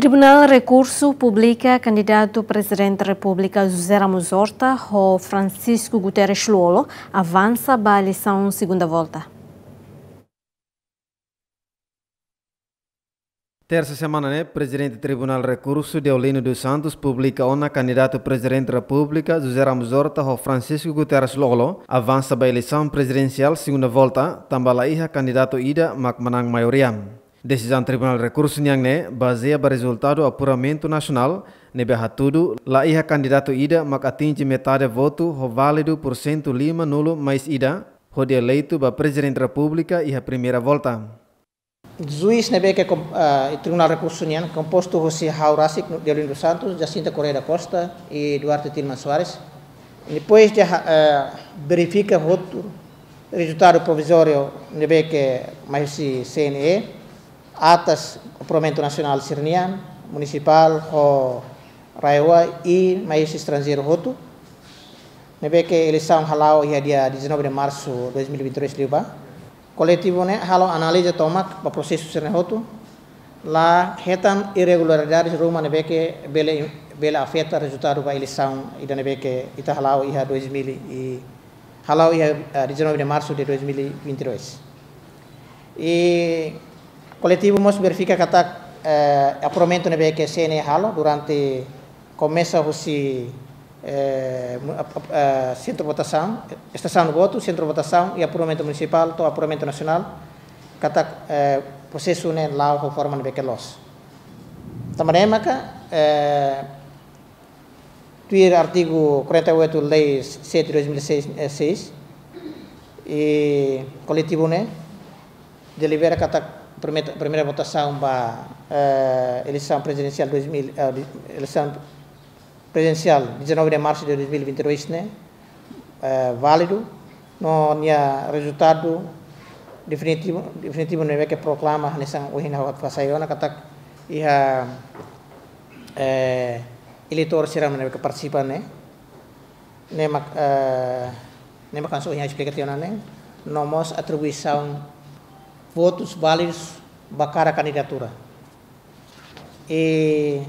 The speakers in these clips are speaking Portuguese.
Tribunal Recurso publica candidato presidente da República José Ramos Horta ou Francisco Guterres Lolo avança para eleição segunda volta. Terça semana, né? Presidente do Tribunal Recurso, Deolino dos Santos, publica ona candidato presidente da República, José Ramos Horta ou Francisco Guterres Lolo, avança para a eleição presidencial segunda volta, também candidato Ida Macmanang Maioria. Decisão Tribunal de Recursos Nhangne baseia o resultado do apuramento nacional nebe hatudo la iha candidato ida mak atinge metade voto ho válido por cento lima nulo mais ida ho de eleito ba presidente da república iha primeira volta. Juiz nebe que uh, Tribunal de Recursos Nhan composto José Haurasik de Olindo Santos, Jacinta Correia da Costa e Duarte Tilman Soares. Depois de uh, verifica voto resultado provisório nebe que mais CNE atas o Parlamento Nacional Sirnian, Municipal, o Raiwa e mais estrangeiro Roto. Nebe que eleição halau ia dia 19 de março de 2023 liba. Coletivo né halau analisa tomak para processo Sirnian Roto. Lá retan irregularidades ruma nebe que bele bele afeta resultado da eleição e da nebe que ita halau ia 2000 e halau ia 19 de março de 2022. E coletivo mos verifica que está eh, aprovamento na CNE halo durante começa o se eh, uh, centro de votação, estação de voto, centro de votação e aprovamento municipal, to aprovamento nacional, que está eh, processo né lá o forma na que los. Também maka eh, tuir artigo 48 lei 7 de 2006 e coletivo né delibera que está primeira, primeira votação para uh, eleição presidencial 2000, uh, eleição presidencial 19 de março de 2022 né? Uh, válido. Não tinha resultado definitivo definitivo não é que proclama nessa hoje na pasaiona kata ia eh eleitor será não que participa né? Mak kanso ia explicação né? Nomos atribuição votos válidos para cada candidatura. E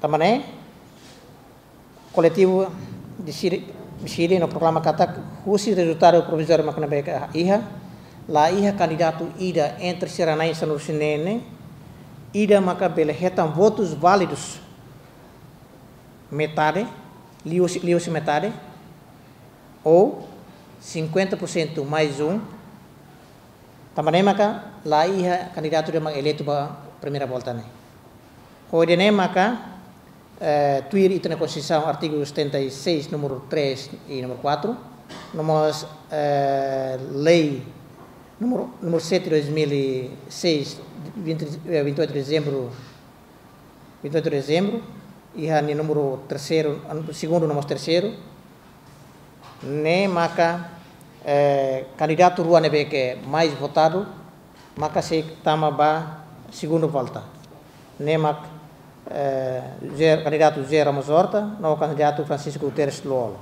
também coletivo decide no programa kata husi resultado provisório makna beka iha. La iha candidato ida entre Seranai e Sanur Sinene ida maka bele retam votos válidos metade liu-se liu metade. Ou 50% mais um Também maka lai ha candidato de eleito para primeira volta né. Nem maka eh, tuir itu na Constituição artigo 76 número 3 e número 4 nomos eh, lei número número 7 de 2006 20, 28 de dezembro 28 de dezembro e ni número terceiro segundo número terceiro. Ne maka eh, candidato Rua Nebeke mais votado, maka se tama ba segunda volta. Nemak eh, candidato Zé Ramos Horta, não candidato Francisco Guterres Luolo.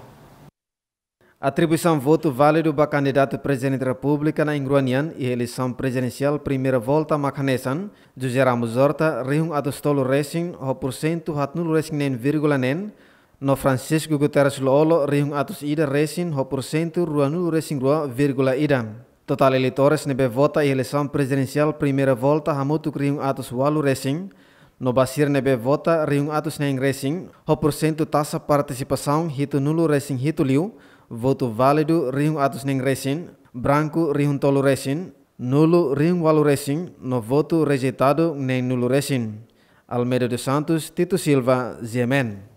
Atribuição voto válido para candidato presidente da República na Ingruanian e eleição presidencial primeira volta Macanesan, José Ramos Horta, Rihung Atostolo Racing, o porcento hat nulo racing nen vírgula nen, no Francisco Guterres Lolo rihung atus ida resin ho porcento ruanu resin rua vírgula ida. Total eleitores nebe vota e eleição presidencial primeira volta hamutu rihung atus walu resin, no basir nebe vota rihung atus neng resin, ho porcento taxa participação hito nulo resin hito liu, voto válido rihung atus neng resin, branco rihung tolo resin, nulo rihung walu resin, no voto rejeitado nem nulo resin. Almeida dos Santos, Tito Silva, Zemen.